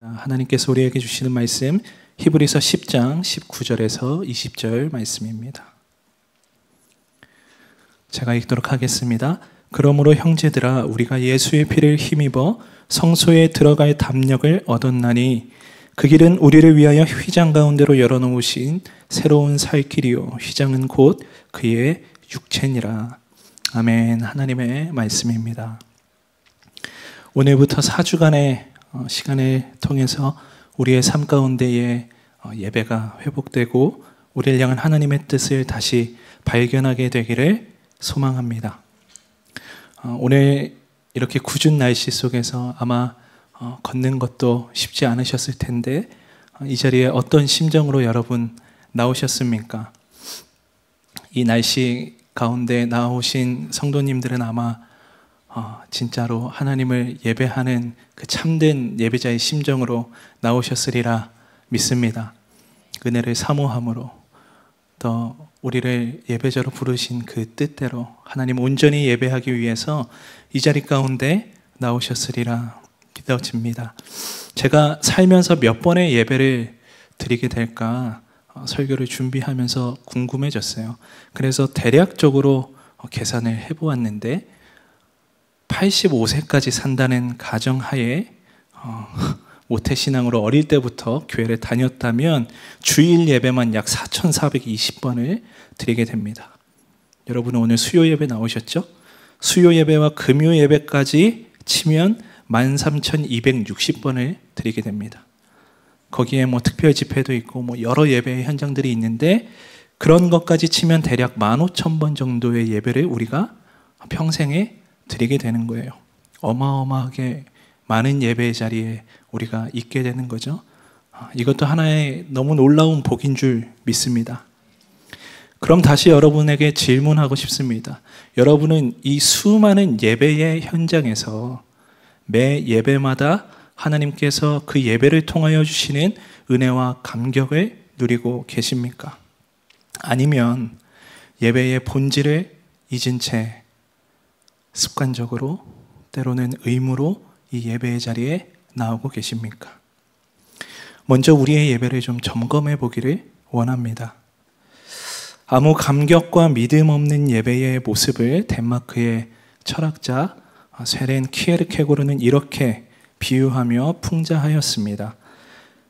하나님께서 우리에게 주시는 말씀 히브리서 10장 19절에서 20절 말씀입니다. 제가 읽도록 하겠습니다. 그러므로 형제들아 우리가 예수의 피를 힘입어 성소에 들어갈 담력을 얻었나니 그 길은 우리를 위하여 휘장 가운데로 열어놓으신 새로운 살 길이요 휘장은 곧 그의 육체니라. 아멘. 하나님의 말씀입니다. 오늘부터 4주간의 어, 시간을 통해서 우리의 삶 가운데에 어, 예배가 회복되고 우리를 향한 하나님의 뜻을 다시 발견하게 되기를 소망합니다. 어, 오늘 이렇게 궂은 날씨 속에서 아마 걷는 것도 쉽지 않으셨을 텐데 이 자리에 어떤 심정으로 여러분 나오셨습니까? 이 날씨 가운데 나오신 성도님들은 아마 어, 진짜로 하나님을 예배하는 그 참된 예배자의 심정으로 나오셨으리라 믿습니다. 은혜를 사모함으로 또 우리를 예배자로 부르신 그 뜻대로 하나님 온전히 예배하기 위해서 이 자리 가운데 나오셨으리라 믿어집니다. 제가 살면서 몇 번의 예배를 드리게 될까 어, 설교를 준비하면서 궁금해졌어요. 그래서 대략적으로 계산을 해보았는데 85세까지 산다는 가정하에 어, 모태신앙으로 어릴 때부터 교회를 다녔다면 주일 예배만 약 4,420번을 드리게 됩니다. 여러분은 오늘 수요 예배 나오셨죠? 수요 예배와 금요 예배까지 치면 13,260번을 드리게 됩니다. 거기에 뭐 특별 집회도 있고 뭐 여러 예배 현장들이 있는데 그런 것까지 치면 대략 15,000번 정도의 예배를 우리가 평생에 드리게 되는 거예요. 어마어마하게 많은 예배 자리에 우리가 있게 되는 거죠. 아, 이것도 하나의 너무 놀라운 복인 줄 믿습니다. 그럼 다시 여러분에게 질문하고 싶습니다. 여러분은 이 수많은 예배의 현장에서 매 예배마다 하나님께서 그 예배를 통하여 주시는 은혜와 감격을 누리고 계십니까? 아니면 예배의 본질을 잊은 채 습관적으로 때로는 의무로 이 예배의 자리에 나오고 계십니까? 먼저 우리의 예배를 좀 점검해 보기를 원합니다. 아무 감격과 믿음 없는 예배의 모습을 덴마크의 철학자 세렌 키에르케고르는 이렇게 비유하며 풍자하였습니다.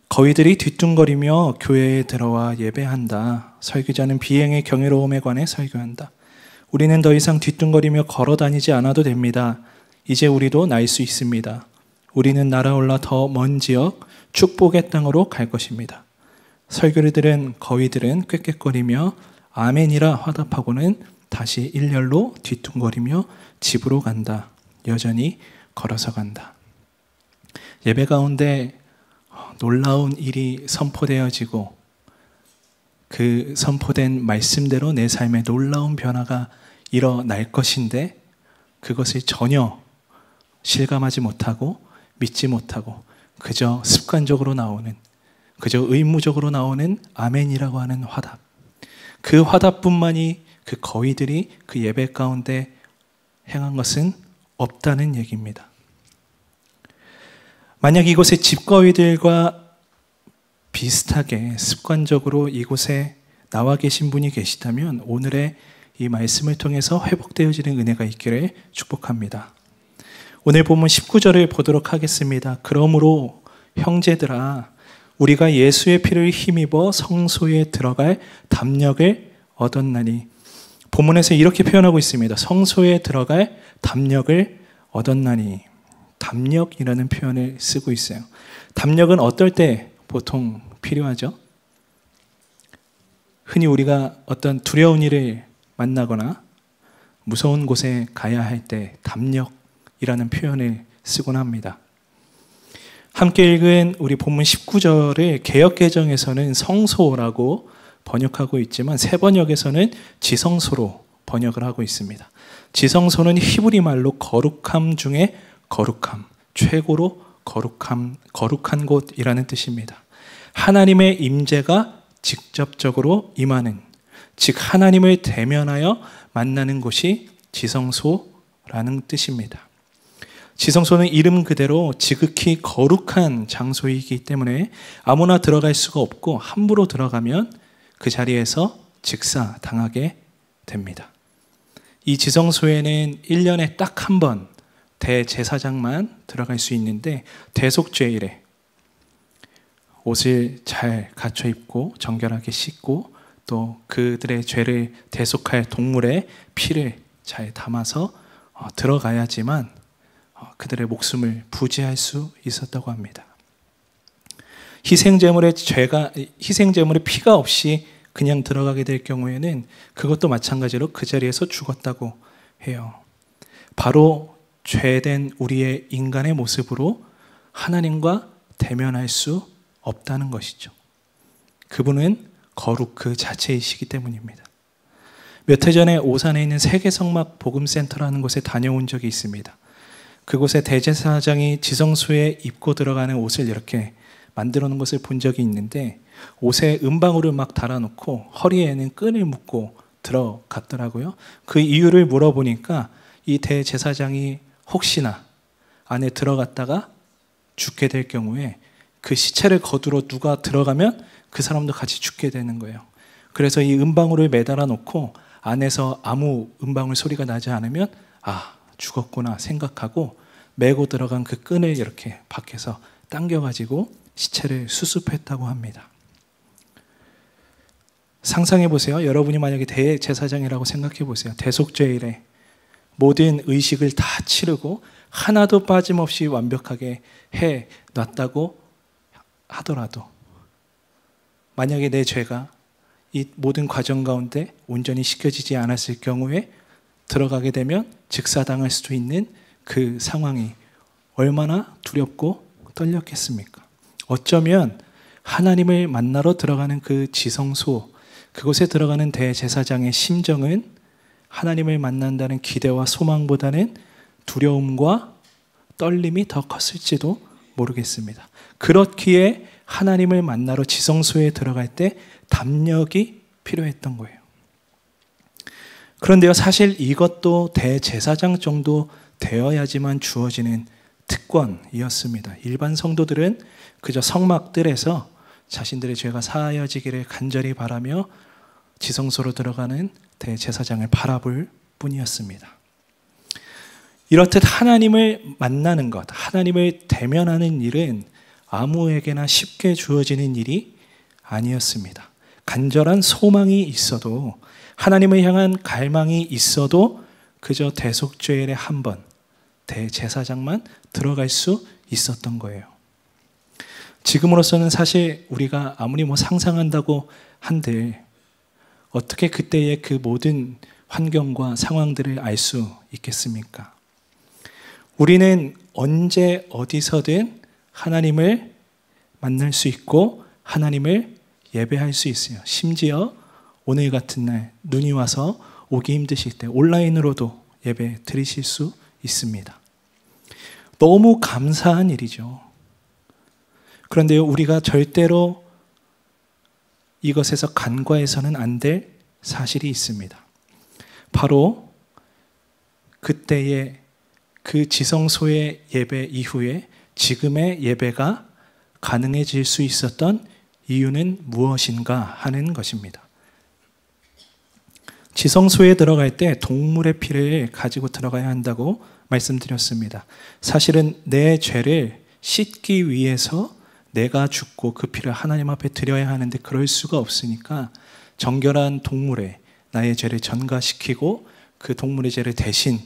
거위들이 뒤뚱거리며 교회에 들어와 예배한다. 설교자는 비행의 경이로움에 관해 설교한다. 우리는 더 이상 뒤뚱거리며 걸어 다니지 않아도 됩니다. 이제 우리도 날 수 있습니다. 우리는 날아올라 더 먼 지역 축복의 땅으로 갈 것입니다. 설교들은 거위들은 꾀꾀거리며 아멘이라 화답하고는 다시 일렬로 뒤뚱거리며 집으로 간다. 여전히 걸어서 간다. 예배 가운데 놀라운 일이 선포되어지고 그 선포된 말씀대로 내 삶에 놀라운 변화가 일어날 것인데 그것을 전혀 실감하지 못하고 믿지 못하고 그저 습관적으로 나오는 그저 의무적으로 나오는 아멘이라고 하는 화답. 그 화답뿐만이 그 거위들이 그 예배 가운데 행한 것은 없다는 얘기입니다. 만약 이곳에 집거위들과 비슷하게 습관적으로 이곳에 나와 계신 분이 계시다면 오늘의 이 말씀을 통해서 회복되어지는 은혜가 있기를 축복합니다. 오늘 본문 19절을 보도록 하겠습니다. 그러므로 형제들아 우리가 예수의 피를 힘입어 성소에 들어갈 담력을 얻었나니 본문에서 이렇게 표현하고 있습니다. 성소에 들어갈 담력을 얻었나니 담력이라는 표현을 쓰고 있어요. 담력은 어떨 때 보통 필요하죠? 흔히 우리가 어떤 두려운 일을 만나거나 무서운 곳에 가야 할 때 담력이라는 표현을 쓰곤 합니다. 함께 읽은 우리 본문 19절을 개혁개정에서는 성소라고 번역하고 있지만 새 번역에서는 지성소로 번역을 하고 있습니다. 지성소는 히브리 말로 거룩함 중에 거룩함, 최고로 거룩함, 거룩한 곳이라는 뜻입니다. 하나님의 임재가 직접적으로 임하는 즉 하나님을 대면하여 만나는 곳이 지성소라는 뜻입니다. 지성소는 이름 그대로 지극히 거룩한 장소이기 때문에 아무나 들어갈 수가 없고 함부로 들어가면 그 자리에서 즉사 당하게 됩니다. 이 지성소에는 1년에 딱 한 번 대제사장만 들어갈 수 있는데 대속죄일에 옷을 잘 갖춰 입고 정결하게 씻고 또 그들의 죄를 대속할 동물의 피를 잘 담아서 어, 들어가야지만 어, 그들의 목숨을 부지할 수 있었다고 합니다. 희생 제물의 죄가 희생 제물의 피가 없이 그냥 들어가게 될 경우에는 그것도 마찬가지로 그 자리에서 죽었다고 해요. 바로 죄된 우리의 인간의 모습으로 하나님과 대면할 수 없다는 것이죠. 그분은 거룩 그 자체이시기 때문입니다. 몇 해 전에 오산에 있는 세계성막 복음센터라는 곳에 다녀온 적이 있습니다. 그곳에 대제사장이 지성소에 입고 들어가는 옷을 이렇게 만들어 놓은 것을 본 적이 있는데 옷에 은방울을 막 달아놓고 허리에는 끈을 묶고 들어갔더라고요. 그 이유를 물어보니까 이 대제사장이 혹시나 안에 들어갔다가 죽게 될 경우에 그 시체를 거두러 누가 들어가면 그 사람도 같이 죽게 되는 거예요. 그래서 이 은방울을 매달아 놓고 안에서 아무 은방울 소리가 나지 않으면 아, 죽었구나 생각하고 메고 들어간 그 끈을 이렇게 밖에서 당겨가지고 시체를 수습했다고 합니다. 상상해 보세요. 여러분이 만약에 대제사장이라고 생각해 보세요. 대속죄일에 모든 의식을 다 치르고 하나도 빠짐없이 완벽하게 해 놨다고 하더라도 만약에 내 죄가 이 모든 과정 가운데 온전히 시켜지지 않았을 경우에 들어가게 되면 즉사당할 수도 있는 그 상황이 얼마나 두렵고 떨렸겠습니까? 어쩌면 하나님을 만나러 들어가는 그 지성소, 그곳에 들어가는 대제사장의 심정은 하나님을 만난다는 기대와 소망보다는 두려움과 떨림이 더 컸을지도 모르겠습니다. 그렇기에 하나님을 만나러 지성소에 들어갈 때 담력이 필요했던 거예요. 그런데요, 사실 이것도 대제사장 정도 되어야지만 주어지는 특권이었습니다. 일반 성도들은 그저 성막들에서 자신들의 죄가 사하여지기를 간절히 바라며 지성소로 들어가는 대제사장을 바라볼 뿐이었습니다. 이렇듯 하나님을 만나는 것, 하나님을 대면하는 일은 아무에게나 쉽게 주어지는 일이 아니었습니다. 간절한 소망이 있어도 하나님을 향한 갈망이 있어도 그저 대속죄일에 한 번, 대제사장만 들어갈 수 있었던 거예요. 지금으로서는 사실 우리가 아무리 뭐 상상한다고 한들 어떻게 그때의 그 모든 환경과 상황들을 알 수 있겠습니까? 우리는 언제 어디서든 하나님을 만날 수 있고 하나님을 예배할 수 있어요. 심지어 오늘 같은 날 눈이 와서 오기 힘드실 때 온라인으로도 예배 드리실 수 있습니다. 너무 감사한 일이죠. 그런데요, 우리가 절대로 이것에서 간과해서는 안 될 사실이 있습니다. 바로 그때의 그 지성소의 예배 이후에 지금의 예배가 가능해질 수 있었던 이유는 무엇인가 하는 것입니다. 지성소에 들어갈 때 동물의 피를 가지고 들어가야 한다고 말씀드렸습니다. 사실은 내 죄를 씻기 위해서 내가 죽고 그 피를 하나님 앞에 드려야 하는데 그럴 수가 없으니까 정결한 동물에 나의 죄를 전가시키고 그 동물의 죄를 대신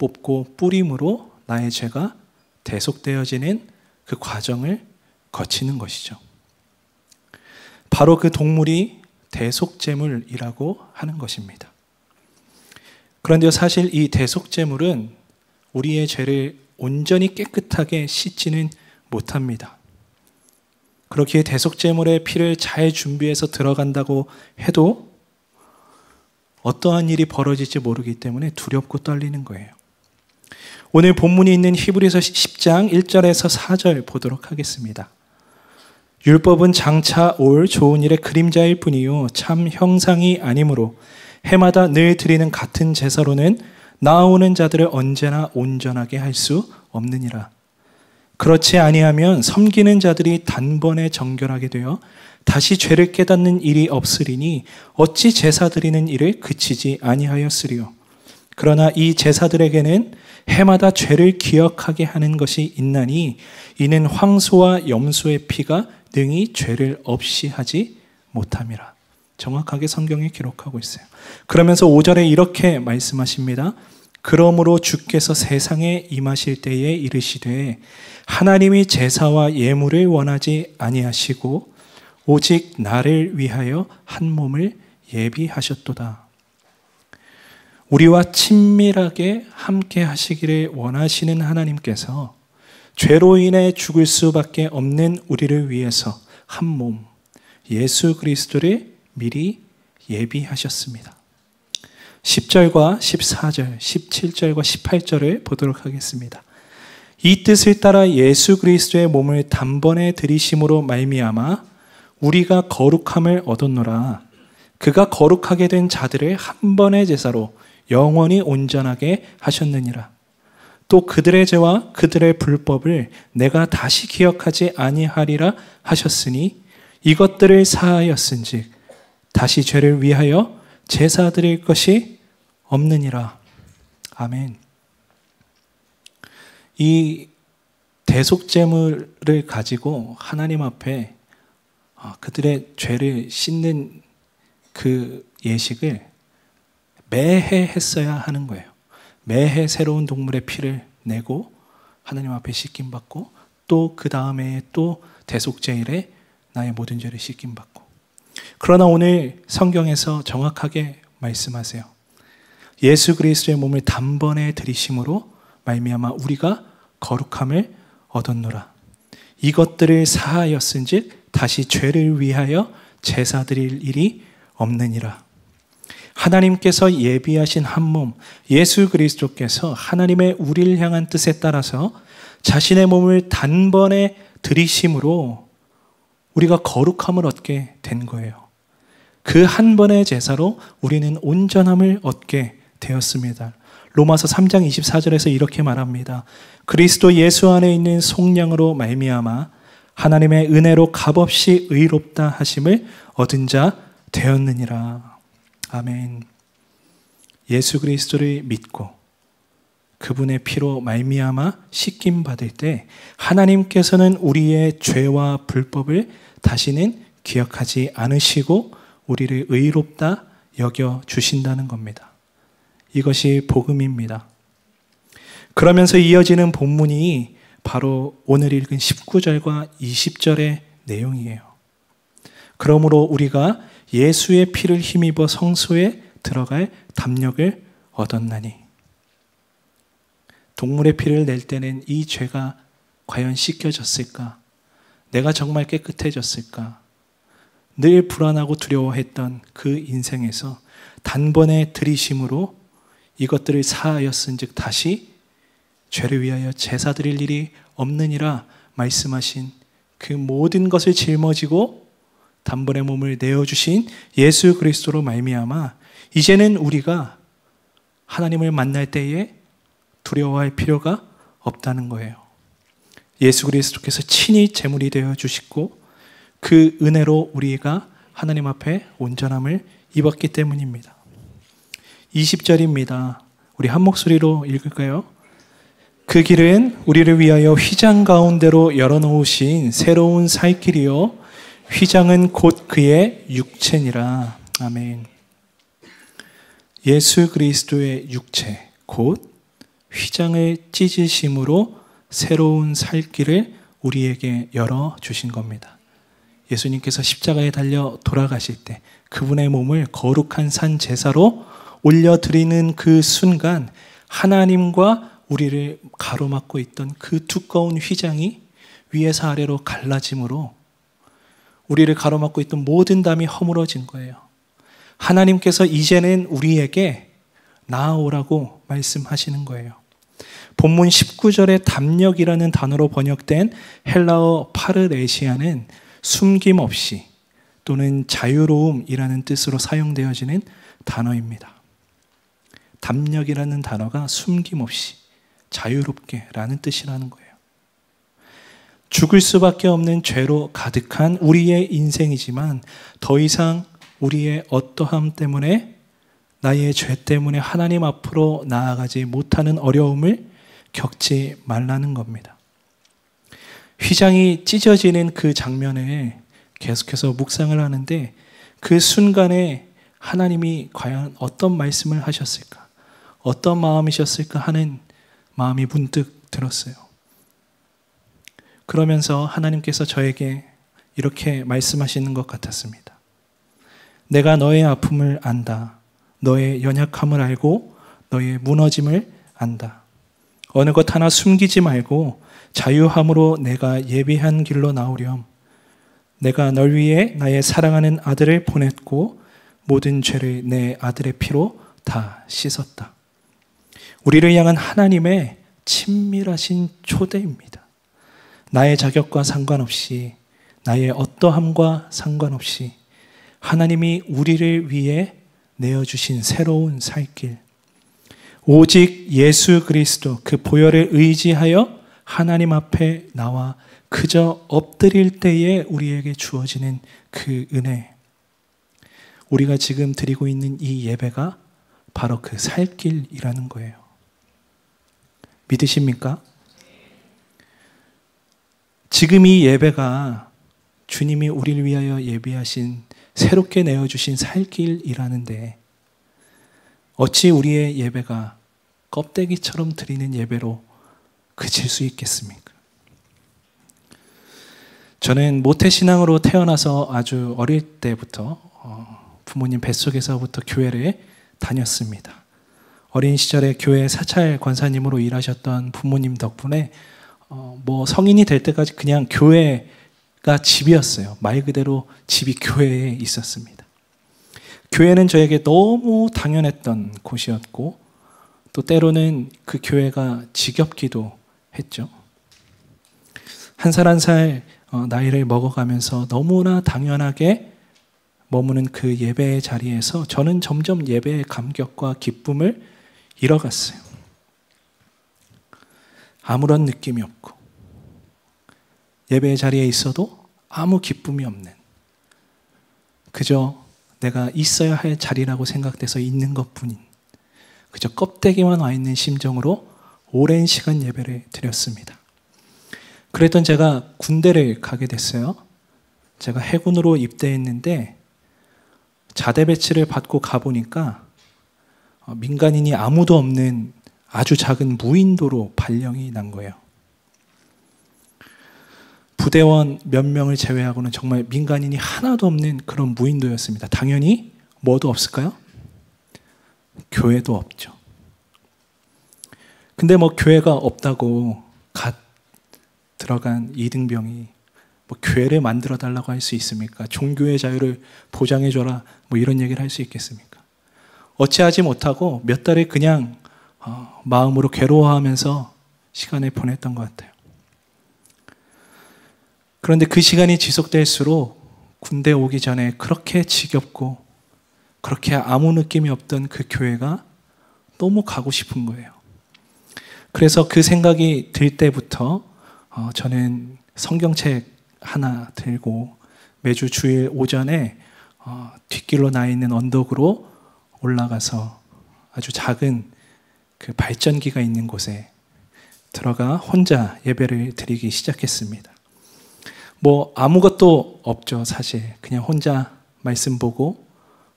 뽑고 뿌림으로 나의 죄가 대속되어지는 그 과정을 거치는 것이죠. 바로 그 동물이 대속제물이라고 하는 것입니다. 그런데 사실 이 대속제물은 우리의 죄를 온전히 깨끗하게 씻지는 못합니다. 그렇기에 대속제물의 피를 잘 준비해서 들어간다고 해도 어떠한 일이 벌어질지 모르기 때문에 두렵고 떨리는 거예요. 오늘 본문이 있는 히브리서 10장 1절에서 4절 보도록 하겠습니다. 율법은 장차 올 좋은 일의 그림자일 뿐이요 참 형상이 아니므로 해마다 늘 드리는 같은 제사로는 나오는 자들을 언제나 온전하게 할 수 없느니라. 그렇지 아니하면 섬기는 자들이 단번에 정결하게 되어 다시 죄를 깨닫는 일이 없으리니 어찌 제사 드리는 일을 그치지 아니하였으리요. 그러나 이 제사들에게는 해마다 죄를 기억하게 하는 것이 있나니 이는 황소와 염소의 피가 능히 죄를 없이 하지 못함이라. 정확하게 성경에 기록하고 있어요. 그러면서 5절에 이렇게 말씀하십니다. 그러므로 주께서 세상에 임하실 때에 이르시되 하나님이 제사와 예물을 원하지 아니하시고 오직 나를 위하여 한 몸을 예비하셨도다. 우리와 친밀하게 함께 하시기를 원하시는 하나님께서 죄로 인해 죽을 수밖에 없는 우리를 위해서 한 몸, 예수 그리스도를 미리 예비하셨습니다. 10절과 14절, 17절과 18절을 보도록 하겠습니다. 이 뜻을 따라 예수 그리스도의 몸을 단번에 들이심으로 말미암아 우리가 거룩함을 얻었노라. 그가 거룩하게 된 자들을 한 번의 제사로 영원히 온전하게 하셨느니라. 또 그들의 죄와 그들의 불법을 내가 다시 기억하지 아니하리라 하셨으니 이것들을 사하였은즉 다시 죄를 위하여 제사 드릴 것이 없느니라. 아멘. 이 대속제물을 가지고 하나님 앞에 어, 그들의 죄를 씻는 그 예식을 매해 했어야 하는 거예요. 매해 새로운 동물의 피를 내고 하나님 앞에 씻김 받고 또 그 다음에 또 대속제일에 나의 모든 죄를 씻김 받고 그러나 오늘 성경에서 정확하게 말씀하세요. 예수 그리스도의 몸을 단번에 들이심으로 말미암아 우리가 거룩함을 얻었노라. 이것들을 사하였은즉 다시 죄를 위하여 제사 드릴 일이 없느니라. 하나님께서 예비하신 한 몸, 예수 그리스도께서 하나님의 우리를 향한 뜻에 따라서 자신의 몸을 단번에 들이심으로 우리가 거룩함을 얻게 된 거예요. 그 한 번의 제사로 우리는 온전함을 얻게 되었습니다. 로마서 3장 24절에서 이렇게 말합니다. 그리스도 예수 안에 있는 속량으로 말미암아 하나님의 은혜로 값없이 의롭다 하심을 얻은 자 되었느니라. 아멘. 예수 그리스도를 믿고 그분의 피로 말미암아 씻김 받을 때 하나님께서는 우리의 죄와 불법을 다시는 기억하지 않으시고 우리를 의롭다 여겨 주신다는 겁니다. 이것이 복음입니다. 그러면서 이어지는 본문이 바로 오늘 읽은 19절과 20절의 내용이에요. 그러므로 우리가 예수의 피를 힘입어 성소에 들어갈 담력을 얻었나니. 동물의 피를 낼 때는 이 죄가 과연 씻겨졌을까? 내가 정말 깨끗해졌을까? 늘 불안하고 두려워했던 그 인생에서 단번에 들이심으로 이것들을 사하였은즉 다시 죄를 위하여 제사 드릴 일이 없느니라 말씀하신 그 모든 것을 짊어지고 단번에 몸을 내어 주신 예수 그리스도로 말미암아 이제는 우리가 하나님을 만날 때에 두려워할 필요가 없다는 거예요. 예수 그리스도께서 친히 제물이 되어 주시고 그 은혜로 우리가 하나님 앞에 온전함을 입었기 때문입니다. 20절입니다. 우리 한 목소리로 읽을까요? 그 길은 우리를 위하여 휘장 가운데로 열어놓으신 새로운 살 길이요. 휘장은 곧 그의 육체니라. 아멘. 예수 그리스도의 육체, 곧 휘장을 찢으심으로 새로운 살 길을 우리에게 열어 주신 겁니다. 예수님께서 십자가에 달려 돌아가실 때 그분의 몸을 거룩한 산 제사로 올려드리는 그 순간 하나님과 우리를 가로막고 있던 그 두꺼운 휘장이 위에서 아래로 갈라짐으로 우리를 가로막고 있던 모든 담이 허물어진 거예요. 하나님께서 이제는 우리에게 나아오라고 말씀하시는 거예요. 본문 19절에 담력이라는 단어로 번역된 헬라어 파르레시아는 숨김없이 또는 자유로움이라는 뜻으로 사용되어지는 단어입니다. 담력이라는 단어가 숨김없이 자유롭게라는 뜻이라는 거예요. 죽을 수밖에 없는 죄로 가득한 우리의 인생이지만 더 이상 우리의 어떠함 때문에 나의 죄 때문에 하나님 앞으로 나아가지 못하는 어려움을 겪지 말라는 겁니다. 휘장이 찢어지는 그 장면에 계속해서 묵상을 하는데 그 순간에 하나님이 과연 어떤 말씀을 하셨을까? 어떤 마음이셨을까 하는 마음이 문득 들었어요. 그러면서 하나님께서 저에게 이렇게 말씀하시는 것 같았습니다. 내가 너의 아픔을 안다. 너의 연약함을 알고 너의 무너짐을 안다. 어느 것 하나 숨기지 말고 자유함으로 내가 예비한 길로 나오렴. 내가 널 위해 나의 사랑하는 아들을 보냈고 모든 죄를 내 아들의 피로 다 씻었다. 우리를 향한 하나님의 친밀하신 초대입니다. 나의 자격과 상관없이 나의 어떠함과 상관없이 하나님이 우리를 위해 내어주신 새로운 살길. 오직 예수 그리스도 그 보혈을 의지하여 하나님 앞에 나와 그저 엎드릴 때에 우리에게 주어지는 그 은혜. 우리가 지금 드리고 있는 이 예배가 바로 그 살길이라는 거예요. 믿으십니까? 지금 이 예배가 주님이 우리를 위하여 예비하신 새롭게 내어주신 살길이라는데 어찌 우리의 예배가 껍데기처럼 드리는 예배로 그칠 수 있겠습니까? 저는 모태신앙으로 태어나서 아주 어릴 때부터 어, 부모님 뱃속에서부터 교회를 다녔습니다. 어린 시절에 교회 사찰 권사님으로 일하셨던 부모님 덕분에 어, 뭐 성인이 될 때까지 그냥 교회가 집이었어요. 말 그대로 집이 교회에 있었습니다. 교회는 저에게 너무 당연했던 곳이었고 또 때로는 그 교회가 지겹기도 했죠. 한 살 한살 어, 나이를 먹어가면서 너무나 당연하게 머무는 그 예배의 자리에서 저는 점점 예배의 감격과 기쁨을 잃어갔어요. 아무런 느낌이 없고 예배 자리에 있어도 아무 기쁨이 없는 그저 내가 있어야 할 자리라고 생각돼서 있는 것뿐인 그저 껍데기만 와 있는 심정으로 오랜 시간 예배를 드렸습니다. 그랬던 제가 군대를 가게 됐어요. 제가 해군으로 입대했는데 자대 배치를 받고 가보니까 민간인이 아무도 없는 아주 작은 무인도로 발령이 난 거예요. 부대원 몇 명을 제외하고는 정말 민간인이 하나도 없는 그런 무인도였습니다. 당연히 뭐도 없을까요? 교회도 없죠. 근데 뭐 교회가 없다고 갓 들어간 이등병이 뭐 교회를 만들어 달라고 할 수 있습니까? 종교의 자유를 보장해 줘라. 뭐 이런 얘기를 할 수 있겠습니까? 어찌하지 못하고 몇 달을 그냥 어, 마음으로 괴로워하면서 시간을 보냈던 것 같아요. 그런데 그 시간이 지속될수록 군대 오기 전에 그렇게 지겹고 그렇게 아무 느낌이 없던 그 교회가 너무 가고 싶은 거예요. 그래서 그 생각이 들 때부터 어, 저는 성경책 하나 들고 매주 주일 오전에 어, 뒷길로 나 있는 언덕으로 올라가서 아주 작은 그 발전기가 있는 곳에 들어가 혼자 예배를 드리기 시작했습니다. 뭐 아무것도 없죠, 사실. 그냥 혼자 말씀 보고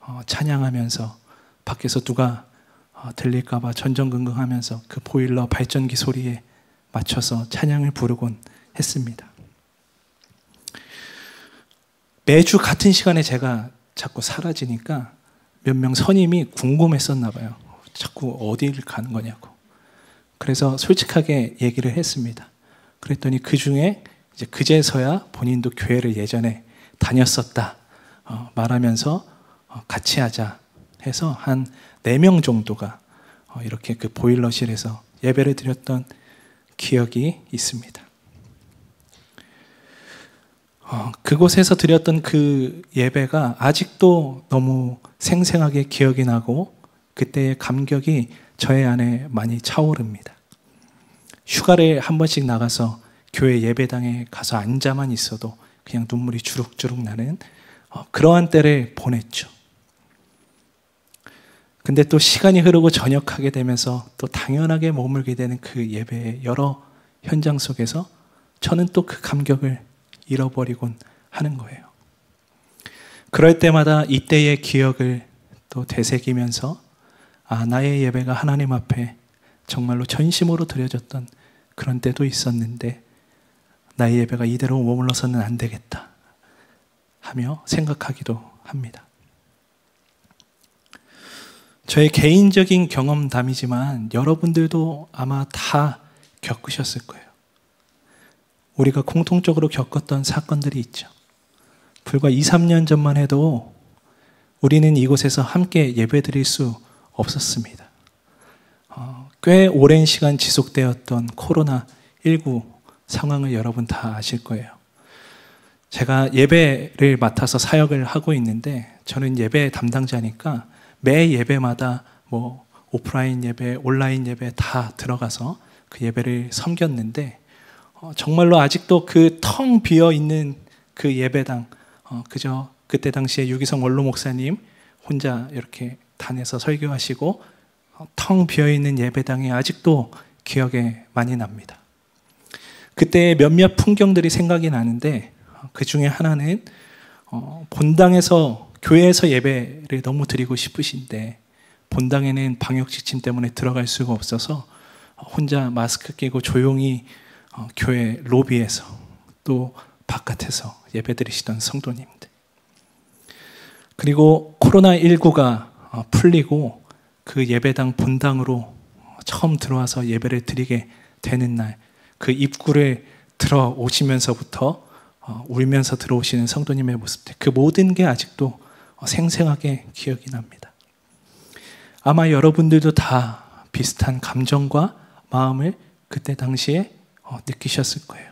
어, 찬양하면서 밖에서 누가 어, 들릴까봐 전전긍긍하면서 그 보일러 발전기 소리에 맞춰서 찬양을 부르곤 했습니다. 매주 같은 시간에 제가 자꾸 사라지니까 몇 명 선임이 궁금했었나 봐요. 자꾸 어디를 가는 거냐고. 그래서 솔직하게 얘기를 했습니다. 그랬더니 그 중에 이제 그제서야 본인도 교회를 예전에 다녔었다 어, 말하면서 어, 같이 하자 해서 한 네 명 정도가 어, 이렇게 그 보일러실에서 예배를 드렸던 기억이 있습니다. 어, 그곳에서 드렸던 그 예배가 아직도 너무 생생하게 기억이 나고 그때의 감격이 저의 안에 많이 차오릅니다. 휴가를 한 번씩 나가서 교회 예배당에 가서 앉아만 있어도 그냥 눈물이 주룩주룩 나는 어, 그러한 때를 보냈죠. 근데 또 시간이 흐르고 전역하게 되면서 또 당연하게 머물게 되는 그 예배의 여러 현장 속에서 저는 또 그 감격을 잃어버리곤 하는 거예요. 그럴 때마다 이때의 기억을 또 되새기면서 아, 나의 예배가 하나님 앞에 정말로 전심으로 드려졌던 그런 때도 있었는데 나의 예배가 이대로 머물러서는 안 되겠다 하며 생각하기도 합니다. 저의 개인적인 경험담이지만 여러분들도 아마 다 겪으셨을 거예요. 우리가 공통적으로 겪었던 사건들이 있죠. 불과 2, 3년 전만 해도 우리는 이곳에서 함께 예배 드릴 수 없었습니다. 어, 꽤 오랜 시간 지속되었던 코로나19 상황을 여러분 다 아실 거예요. 제가 예배를 맡아서 사역을 하고 있는데 저는 예배 담당자니까 매 예배마다 뭐 오프라인 예배, 온라인 예배 다 들어가서 그 예배를 섬겼는데 어, 정말로 아직도 그 텅 비어 있는 그 예배당 어, 그저 그때 당시에 유기성 원로 목사님 혼자 이렇게 단에서 설교하시고 어, 텅 비어 있는 예배당이 아직도 기억에 많이 납니다. 그때 몇몇 풍경들이 생각이 나는데 어, 그 중에 하나는 어, 본당에서 교회에서 예배를 너무 드리고 싶으신데 본당에는 방역 지침 때문에 들어갈 수가 없어서 혼자 마스크 끼고 조용히 어, 교회 로비에서 또 바깥에서 예배 드리시던 성도님들. 그리고 코로나 19가 어, 풀리고 그 예배당 본당으로 처음 들어와서 예배를 드리게 되는 날, 그 입구를 들어오시면서부터 어, 울면서 들어오시는 성도님의 모습들, 그 모든 게 아직도 생생하게 기억이 납니다. 아마 여러분들도 다 비슷한 감정과 마음을 그때 당시에 느끼셨을 거예요.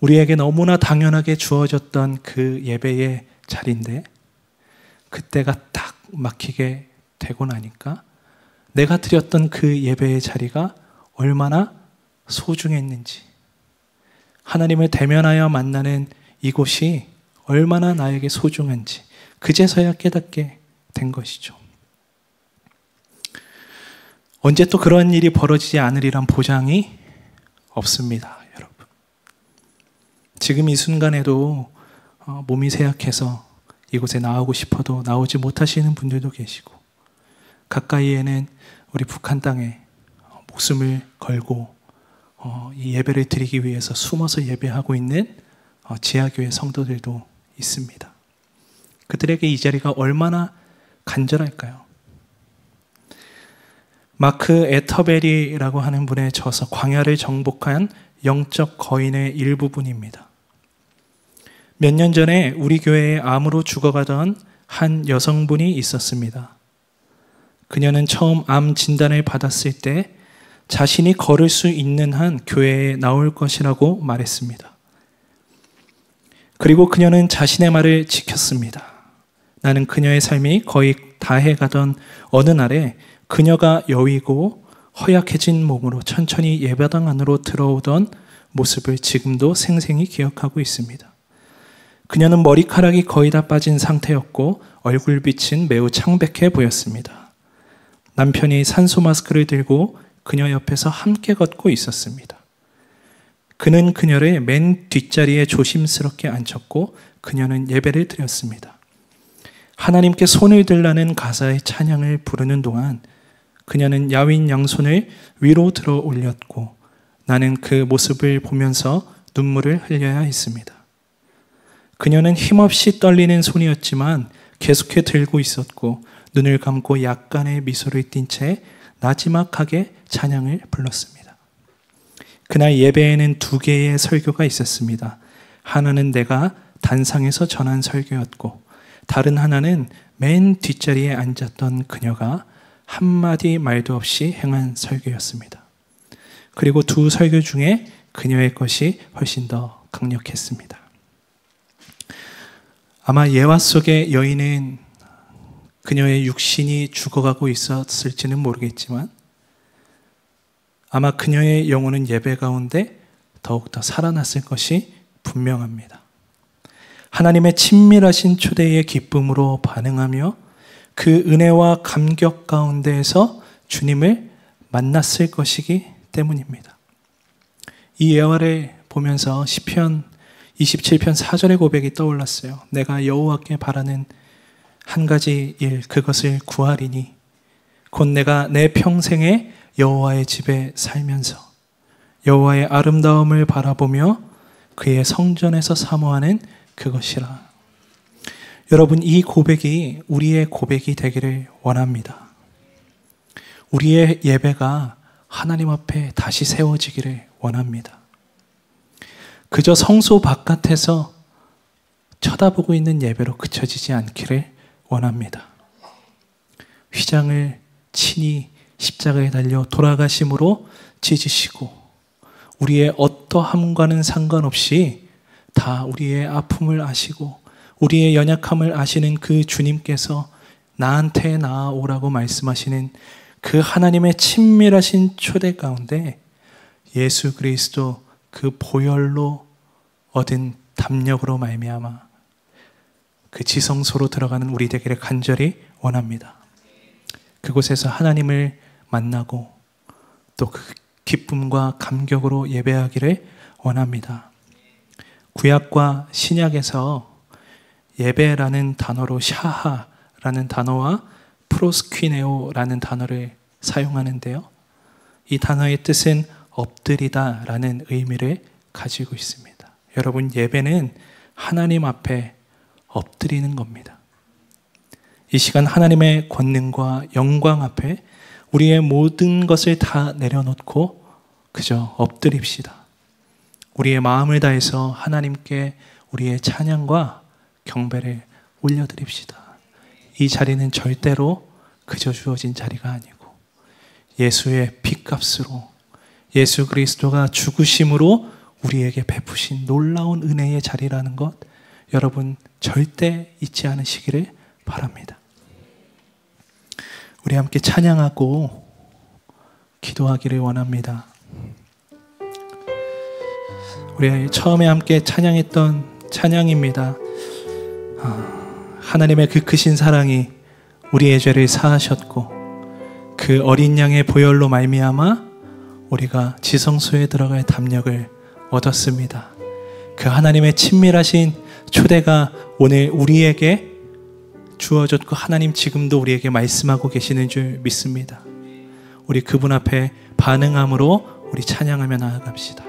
우리에게 너무나 당연하게 주어졌던 그 예배의 자리인데 그때가 딱 막히게 되고 나니까 내가 드렸던 그 예배의 자리가 얼마나 소중했는지 하나님을 대면하여 만나는 이곳이 얼마나 나에게 소중한지 그제서야 깨닫게 된 것이죠. 언제 또 그런 일이 벌어지지 않으리란 보장이 없습니다. 지금 이 순간에도 어, 몸이 쇠약해서 이곳에 나오고 싶어도 나오지 못하시는 분들도 계시고 가까이에는 우리 북한 땅에 목숨을 걸고 어, 이 예배를 드리기 위해서 숨어서 예배하고 있는 어, 지하교회 성도들도 있습니다. 그들에게 이 자리가 얼마나 간절할까요? 마크 에터베리라고 하는 분의 저서 광야를 정복한 영적 거인의 일부분입니다. 몇 년 전에 우리 교회에 암으로 죽어가던 한 여성분이 있었습니다. 그녀는 처음 암 진단을 받았을 때 자신이 걸을 수 있는 한 교회에 나올 것이라고 말했습니다. 그리고 그녀는 자신의 말을 지켰습니다. 나는 그녀의 삶이 거의 다해 가던 어느 날에 그녀가 여위고 허약해진 몸으로 천천히 예배당 안으로 들어오던 모습을 지금도 생생히 기억하고 있습니다. 그녀는 머리카락이 거의 다 빠진 상태였고 얼굴빛은 매우 창백해 보였습니다. 남편이 산소 마스크를 들고 그녀 옆에서 함께 걷고 있었습니다. 그는 그녀를 맨 뒷자리에 조심스럽게 앉혔고 그녀는 예배를 드렸습니다. 하나님께 손을 들라는 가사의 찬양을 부르는 동안 그녀는 야윈 양손을 위로 들어 올렸고 나는 그 모습을 보면서 눈물을 흘려야 했습니다. 그녀는 힘없이 떨리는 손이었지만 계속해 들고 있었고 눈을 감고 약간의 미소를 띤 채 나지막하게 찬양을 불렀습니다. 그날 예배에는 두 개의 설교가 있었습니다. 하나는 내가 단상에서 전한 설교였고 다른 하나는 맨 뒷자리에 앉았던 그녀가 한마디 말도 없이 행한 설교였습니다. 그리고 두 설교 중에 그녀의 것이 훨씬 더 강력했습니다. 아마 예화 속의 여인은 그녀의 육신이 죽어가고 있었을지는 모르겠지만 아마 그녀의 영혼은 예배 가운데 더욱더 살아났을 것이 분명합니다. 하나님의 친밀하신 초대의 기쁨으로 반응하며 그 은혜와 감격 가운데에서 주님을 만났을 것이기 때문입니다. 이 예화를 보면서 시편 27편 4절의 고백이 떠올랐어요. 내가 여호와께 바라는 한 가지 일 그것을 구하리니 곧 내가 내 평생에 여호와의 집에 살면서 여호와의 아름다움을 바라보며 그의 성전에서 사모하는 그것이라. 여러분 이 고백이 우리의 고백이 되기를 원합니다. 우리의 예배가 하나님 앞에 다시 세워지기를 원합니다. 그저 성소 바깥에서 쳐다보고 있는 예배로 그쳐지지 않기를 원합니다. 휘장을 친히 십자가에 달려 돌아가심으로 찢으시고 우리의 어떠함과는 상관없이 다 우리의 아픔을 아시고 우리의 연약함을 아시는 그 주님께서 나한테 나아오라고 말씀하시는 그 하나님의 친밀하신 초대 가운데 예수 그리스도 그 보혈로 얻은 담력으로 말미암아 그 지성소로 들어가는 우리 되기를 간절히 원합니다. 그곳에서 하나님을 만나고 또 그 기쁨과 감격으로 예배하기를 원합니다. 구약과 신약에서 예배라는 단어로 샤하라는 단어와 프로스퀴네오라는 단어를 사용하는데요. 이 단어의 뜻은 엎드리다 라는 의미를 가지고 있습니다. 여러분, 예배는 하나님 앞에 엎드리는 겁니다. 이 시간 하나님의 권능과 영광 앞에 우리의 모든 것을 다 내려놓고 그저 엎드립시다. 우리의 마음을 다해서 하나님께 우리의 찬양과 경배를 올려드립시다. 이 자리는 절대로 그저 주어진 자리가 아니고 예수의 핏값으로 예수 그리스도가 죽으심으로 우리에게 베푸신 놀라운 은혜의 자리라는 것 여러분 절대 잊지 않으시기를 바랍니다. 우리 함께 찬양하고 기도하기를 원합니다. 우리 처음에 함께 찬양했던 찬양입니다. 아, 하나님의 그 크신 사랑이 우리의 죄를 사하셨고 그 어린 양의 보혈로 말미암아 우리가 지성소에 들어갈 담력을 얻었습니다. 그 하나님의 친밀하신 초대가 오늘 우리에게 주어졌고 하나님 지금도 우리에게 말씀하고 계시는 줄 믿습니다. 우리 그분 앞에 반응함으로 우리 찬양하며 나아갑시다.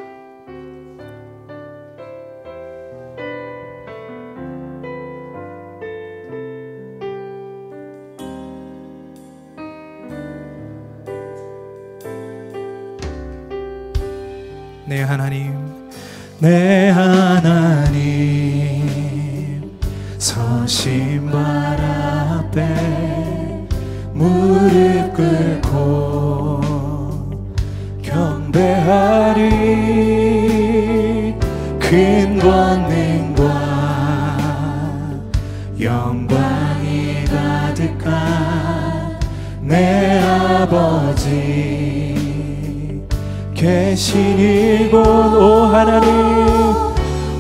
내 하나님, 내 하나님, 서신 발 앞에 무릎 꿇고 경배하리. 큰 권능 계신 이곳 오 하나님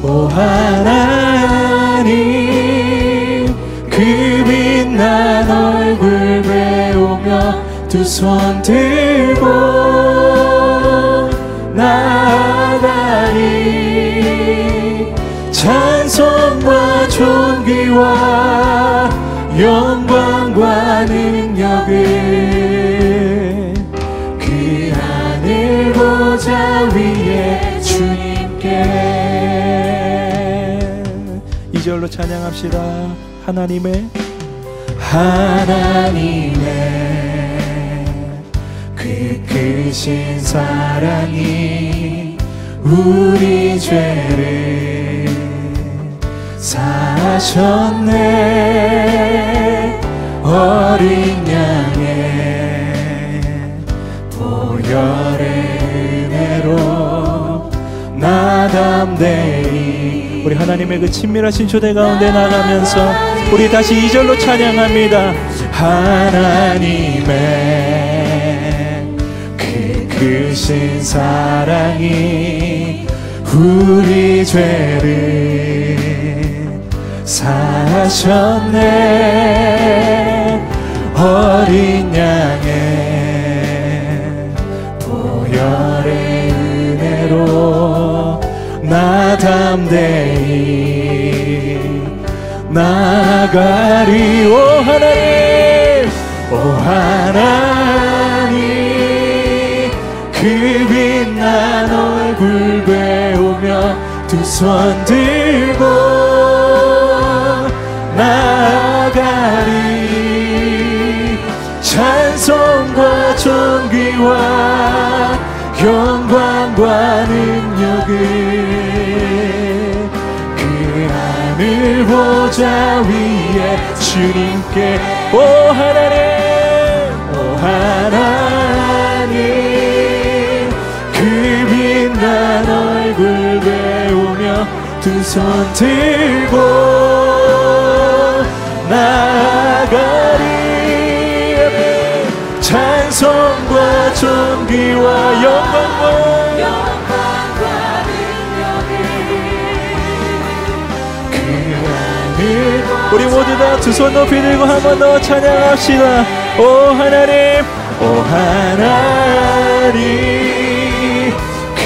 오 하나님. 그 빛난 얼굴 배우며 두 손 들고 나아가리. 찬송과 존귀와 영광과 능력을 이절로 찬양합시다. 하나님의 하나님의 그 크신 사랑이 우리 죄를 사셨네. 어린 양의 보혈의 은혜로 나담대리 우리 하나님의 그 친밀하신 초대 가운데 나가면서 우리 다시 이절로 찬양합니다. 하나님의 그 크신 사랑이 우리 죄를 사셨네. 어린 양 담대히 나가리 오 하나님 오 하나님 그 빛난 얼굴 배우며 두 손 들고 나가리. 찬송과 존귀와 영광과 능력을 보좌 위에 주님께 오 하나님! 오 하나님! 그 빛난 얼굴 배우며 두 손 들고 나가리. 찬송과 존귀와 영광과 우리 모두 다 두 손 높이 들고 한 번 더 찬양합시다. 오 하나님. 오 하나님. 그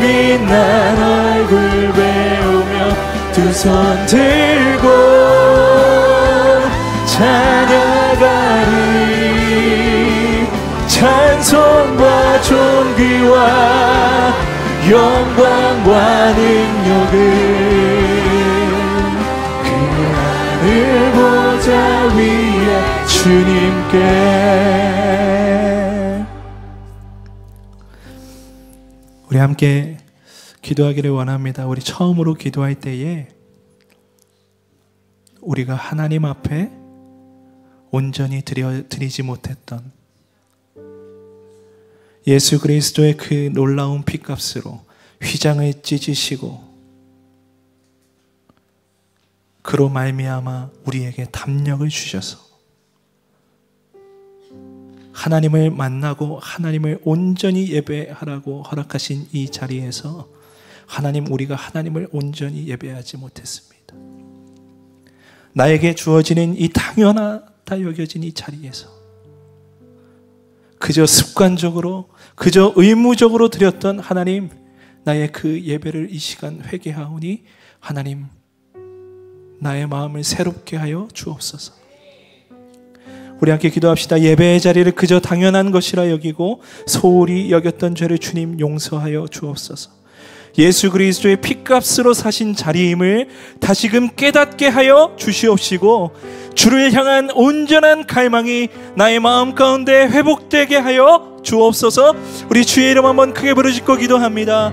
빛난 얼굴 배우며 두 손 들고 찬양하리. 찬송과 존귀와 영광과 능력을 늘 보좌 위에 주님께 우리 함께 기도하기를 원합니다. 우리 처음으로 기도할 때에 우리가 하나님 앞에 온전히 드려, 드리지 못했던 예수 그리스도의 그 놀라운 피값으로 휘장을 찢으시고 그로 말미암아 우리에게 담력을 주셔서 하나님을 만나고 하나님을 온전히 예배하라고 허락하신 이 자리에서 하나님 우리가 하나님을 온전히 예배하지 못했습니다. 나에게 주어지는 이 당연하다 여겨진 이 자리에서 그저 습관적으로 그저 의무적으로 드렸던 하나님 나의 그 예배를 이 시간 회개하오니 하나님 나의 마음을 새롭게 하여 주옵소서. 우리 함께 기도합시다. 예배의 자리를 그저 당연한 것이라 여기고 소홀히 여겼던 죄를 주님 용서하여 주옵소서. 예수 그리스도의 피값으로 사신 자리임을 다시금 깨닫게 하여 주시옵시고 주를 향한 온전한 갈망이 나의 마음 가운데 회복되게 하여 주옵소서. 우리 주의 이름 한번 크게 부르짖고 기도합니다.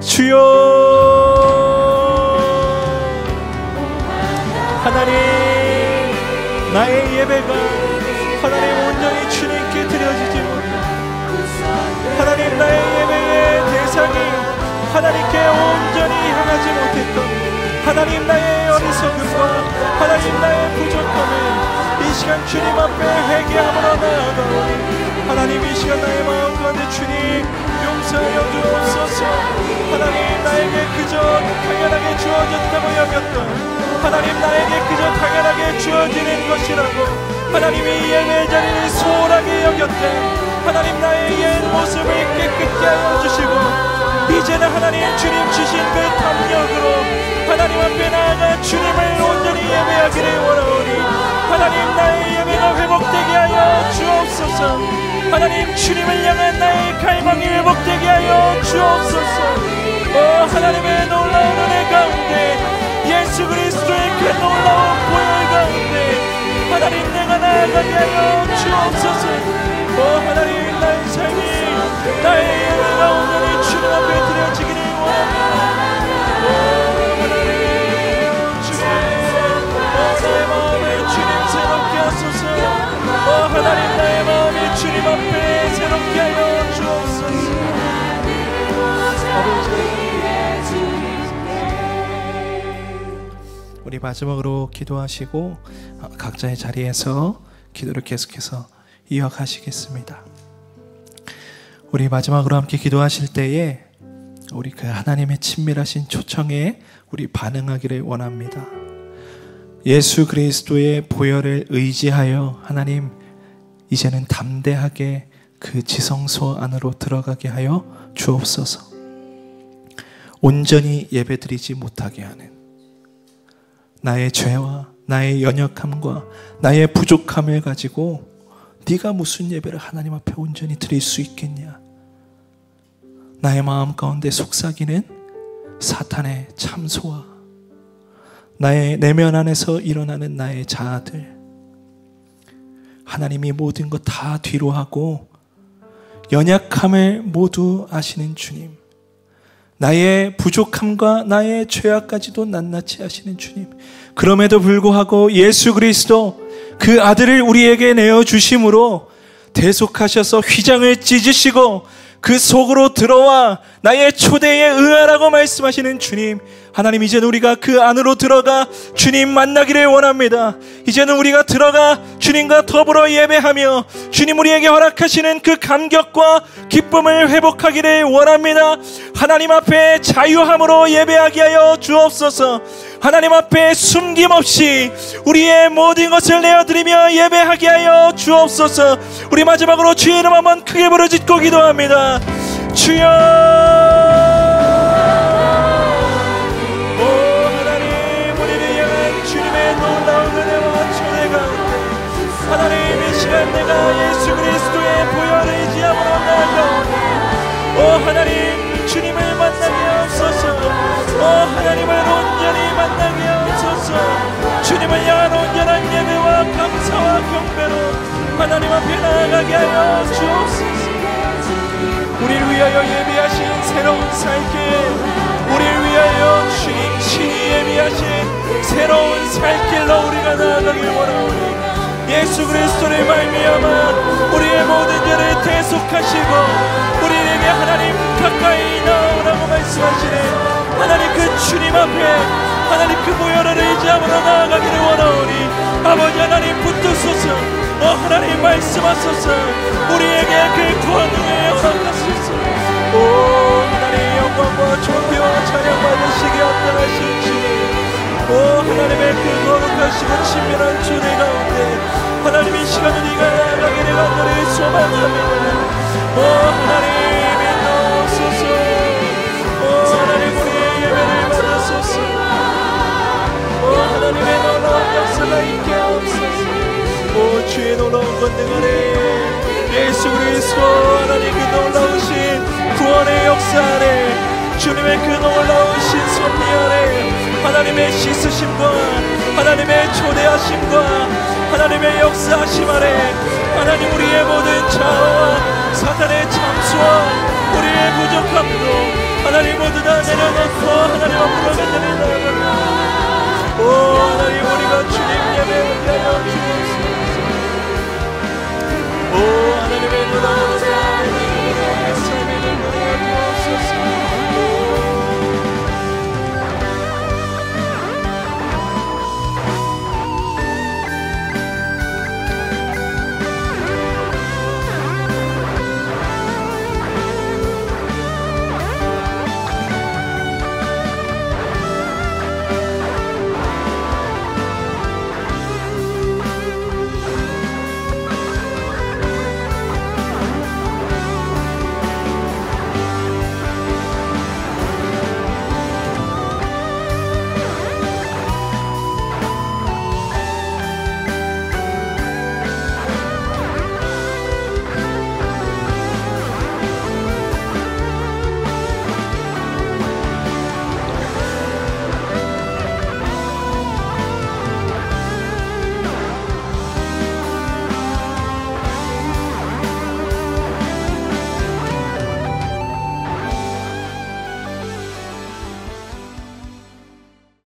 주여 하나님 나의 예배가 하나님 온전히 주님께 드려지지 못해 하나님 나의 예배의 대상이 하나님께 온전히 향하지 못했던 하나님 나의 어리석음과 하나님 나의 부족함을 이 시간 주님 앞에 회개함으로 나아가오니 하나님 이 시간 나의 마음 가운데 주님 용서하여 주옵소서. 하나님 나에게 그저 당연하게 주어졌다고 여겼던 하나님 나에게 그저 당연하게 주어지는 것이라고 하나님이 예배 자리를 소홀하게 여겼던 하나님 나의 옛 모습을 깨끗게 하여 주시고 이제는 하나님 주님 주신 그 담력으로 하나님 앞에 나아가 주님을 온전히 예배하기를 원하오니 하나님 나의 예배가 회복되게 하여 주옵소서 하나님 주님을 향한 나의 갈망이 회복되게 하여 주옵소서. 오 하나님의 놀라운 은혜 가운데 예수 그리스도의 그 놀라운 보혈 가운데 하나님 내가 나아가게 하여 주옵소서. 오 하나님 나의 삶이 나의 예배가 온전히 주님 앞에 드려지기를 원합니다 마지막으로 기도하시고 각자의 자리에서 기도를 계속해서 이어가시겠습니다. 우리 마지막으로 함께 기도하실 때에 우리 그 하나님의 친밀하신 초청에 우리 반응하기를 원합니다. 예수 그리스도의 보혈을 의지하여 하나님 이제는 담대하게 그 지성소 안으로 들어가게 하여 주옵소서. 온전히 예배드리지 못하게 하는 나의 죄와 나의 연약함과 나의 부족함을 가지고 네가 무슨 예배를 하나님 앞에 온전히 드릴 수 있겠냐? 나의 마음 가운데 속삭이는 사탄의 참소와 나의 내면 안에서 일어나는 나의 자아들 하나님이 모든 것 다 뒤로 하고 연약함을 모두 아시는 주님 나의 부족함과 나의 죄악까지도 낱낱이 아시는 주님. 그럼에도 불구하고 예수 그리스도 그 아들을 우리에게 내어 주심으로 대속하셔서 휘장을 찢으시고 그 속으로 들어와 나의 초대에 응하라고 말씀하시는 주님. 하나님 이제는 우리가 그 안으로 들어가 주님 만나기를 원합니다. 이제는 우리가 들어가 주님과 더불어 예배하며 주님 우리에게 허락하시는 그 감격과 기쁨을 회복하기를 원합니다. 하나님 앞에 자유함으로 예배하게 하여 주옵소서. 하나님 앞에 숨김없이 우리의 모든 것을 내어드리며 예배하게 하여 주옵소서. 우리 마지막으로 주의 이름 한번 크게 부르짖고 기도합니다. 주여 시간 내가 예수 그리스도의 보혈을 의지함으로 나아가오니 오 하나님 오 하나님을 온전히 만나게 하소서. 주님을 향한 온전한 예배와 감사와 경배로 하나님 앞에 나아가게 하여 주옵소서. 우리를 위하여 예비하신 새로운 살길 우리를 위하여 주님 친히 예비하신 새로운 살길로 우리가 나아가길 원하오니 예수 그리스도를 말미암아 우리의 모든 죄를 대속하시고 우리에게 하나님 가까이 나오라고 말씀하시네. 하나님 그 주님 앞에 하나님 그 보혈을 의지함으로 나아가기를 원하오니 아버지 하나님 붙드소서. 어 하나님 말씀하소서. 우리에게 그 권능을 허락하소서. 오 하나님 영광과 존귀와 찬양 받으시기 합당하신 주님 오 하나님의 그 거룩하시고 친밀한 주내 가운데 하나님 이 시간 우리가 나가기를 간절히 소망합니다 오 하나님 인도소서. 오 하나님 우리의 예배를 받으소서. 오 하나님의 놀라운 역사가 있게 하옵소서. 오 주의 놀라운 권능 안에 예수 그리스도 하나님 그 놀라우신 구원의 역사 안에 주님의 그 놀라우신 섭리 안에 하나님의 씻으심과 하나님의 초대하심과 하나님의 역사하심 안에 하나님 우리의 모든 자아와 사탄의 참수와 우리의 부족함도 하나님 모두 다 내려놓고 하나님 앞으로 간절히 나아갑니다 오 하나님